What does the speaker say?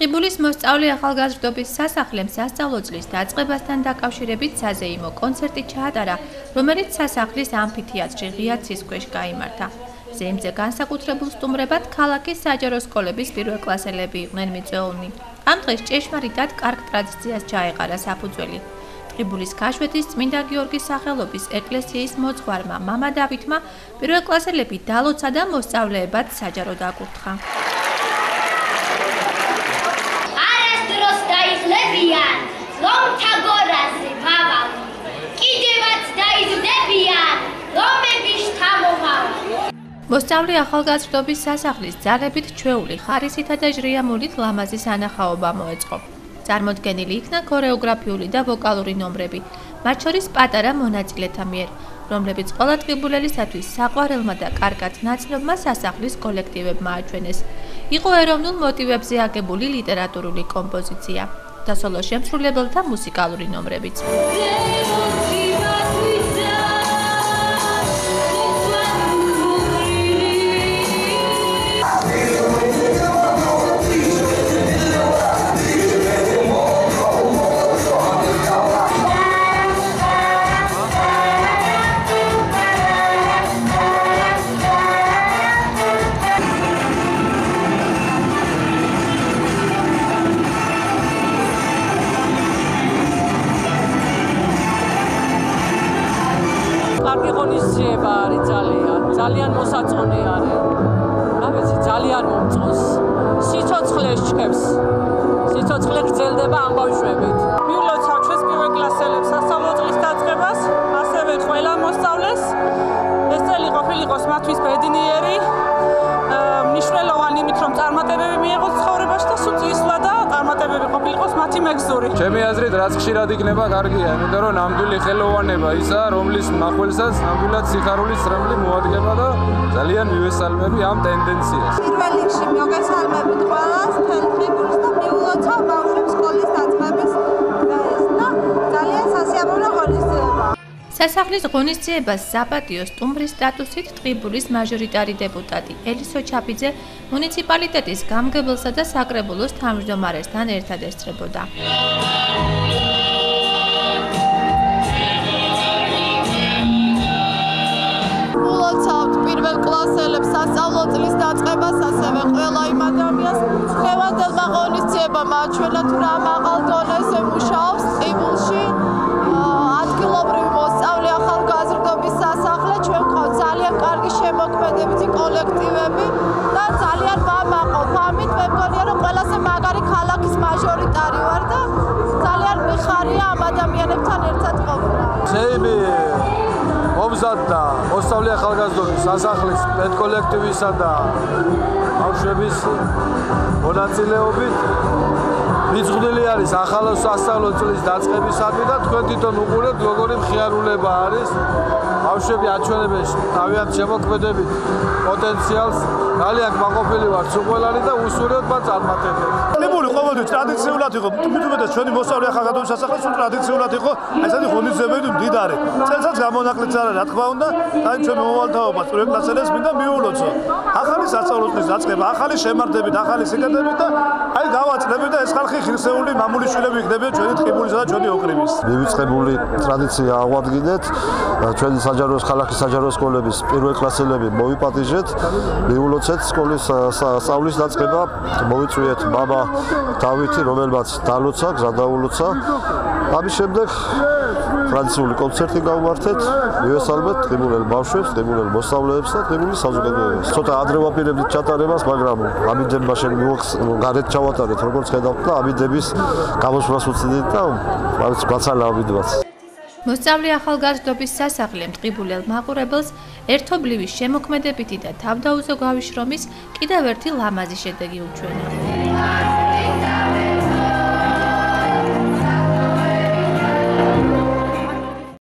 ყიბულის მოსწავლე ახალგაზრდობის სასახლემ სასწავლო წლის დაწყებასთან დაკავშირებით საზეიმო კონცერტი ჩაატარა, რომელიც სასახლის ამფითეატრში ღიაცის ქვეშ გამართა. ზეიმზე განსაკუთრებულ სტუმრებად ქალაქის საჯარო სკოლების პირველ კლასელები იყვნენ მიწვეულნი. ამ დღეს ჭეშმარიტად კარგ ტრადიციას ჩაეყარა საფუძველი. ყიბულის ქაშვეთის წმინდა გიორგის სახელობის ეკლესიის მოძღვარმა მამა დავითმა პირველ კლასელები დალოცა და მოსწავლეებად საჯარო დაკურთხა. დაიხლებიან ლომთა გორაზე მავალ კიდევაც დაიზრდებიან. ლომები შთამომავალ მოსწავლე ახალგაზრდობის სასახლის ძალებით ჩვეული ხარისითა და ჟრიამულით ლამაზი სანახაობა მოეწყო. წარმოდგენილი იქნა ქორეოგრაფიული და ვოკალური ნომრები. მათ შორის პატარა მონაწილეთა მიერ რომლებიც ყველა ტყიბულელისათვის საყვარელმა და კარგად ნაცნობმა სასახლის კოლექტივებმა აჩვენეს. იყო ეროვნულ მოტივებზე აგებული ლიტერატურული კომპოზიცია და სოლო შემსრულებელთა მუსიკალური ნომრებიც. ღონისძიება არის ძალიან ძალიან მოსაწონი არის. რა ვიცი ძალიან მომწონს. სიცოცხლე შეჭებს სიცოცხლე გრძელდება ამ ბავშვებით მიულოცავ ჩვენს პირველ კლასელებს სასწავლო წლის დაწყებას ასევე ყველა მოსწავლეს. ეს წელი ყოფილიყოს მათთვის ბედნიერი ყოფილიყოს მათი მეგზური. ჩემი აზრით რაც ხშირად იქნება კარგია, იმიტომ რომ ნამდვილი ხელოვანება ისა, რომლის მახველსაც ნამდვილად სიხარულის წრემლი მოადგება და ძალიან მივესალმები ამ ტენდენციას. პირველ რიგში მოგესალმებით ყველას, თელ ტრიბუნს და მიულოცავ ბავშვებს სკოლის დაწყების სასახლის ღონისძიებას საპატიო სტუმრის სტატუსით ტყიბულის მაჟორიტარი დეპუტატი ელისო ჩაფიძე მუნიციპალიტეტის გამგებელსა და საკრებულოს თავმჯდომარესთან ერთად ესწრებოდა. ულოცავთ პირველ კლასელებს სასწავლო წლის დაწყებას, ასევე ყველა იმ ადამიანს, ხევანდელმა ღონისძიებამ აჩვენა თუ რა მაღალ დონეზე მუშაობს შემოქმედებითი კოლექტივები და ძალიან ვამაყობ ამით მე მგონია რომ ყველაზე მაგარი ქალაქის მაჟორიტარი ვარ და ძალიან მიხარია ამ ადამიანებთან ერთად ყოფნა. ზეიმი მომზადდა მოსწავლე ახალგაზრდობის სასახლის პედკოლექტივისა და ბავშვების მონაწილეობით მიწღვნილი არის ახალ სასწავლო წლის დაწყებისადმი და თქვენ თვითონ უყურებთ როგორი მხიარულება არის. ბავშვები აჩვენებენ თავიანთ შემოქმედებით. პოტენციალს ძალიან მაყოფილი ვარ სუყველანი და უსურვებ მათ წარმატებებს. ნებური ყოველთვის ტრადიციულად იყო. თვითონ ჩვენი მოსწავლე ახალგაზრდობის სასახლე სულ ტრადიციულად იყო ესეთი ღონისძიებები მდიდარი. წელსაც გამონაკლიც არა რა თქმა უნდა და ჩვენ მოვალთაობა პირველ კლასელებს მინდა მიულოცო. ახალი სასწავლო წლის დაწყება ახალი შემართებით ახალი სიკეთებით და აი გავაწყდები და ეს ხალხი ხილსეული მამული შვილები იქნებიან ჩვენი ტყიბულისა და ჩვენი ოკრიბის. მივიწყებული ტრადიცია აღვადგინეთ. ჩვენი საჯარო ქალაქის საჯარო სკოლების პირველ კლასელები მოვიპატიჟეთ. მიულოცეთ სკოლის სწავლის დაწყება. მოვიწვიეთ მამა დავითი, რომელმაც დალოცა, გზადაულოცა. ამის შემდეგ ტრადიციული კონცერტი გავმართეთ. მივესალმეთ ტყიბულელ ბავშვებს, ტყიბულელ მოსწავლეებს და ტყიბულის საზოგადოებას. ცოტა ადრე ვაპირებდით ჩატარებას, მაგრამ ამიდებმა შენ გარეთ ჩავატარეთ, როგორც ხედავთ და ამიდების გამოსვლას უწევდით და არის გაცალავიდვაც. მოსწავლე ახალგაზრდობის სასახლე მტყიბულელ მაყურებელს ერთობლივი შემოქმედებითი და თავდაუზო გავიშრომის კიდევ ერთი ლამაზი შედეგი უჩვენა.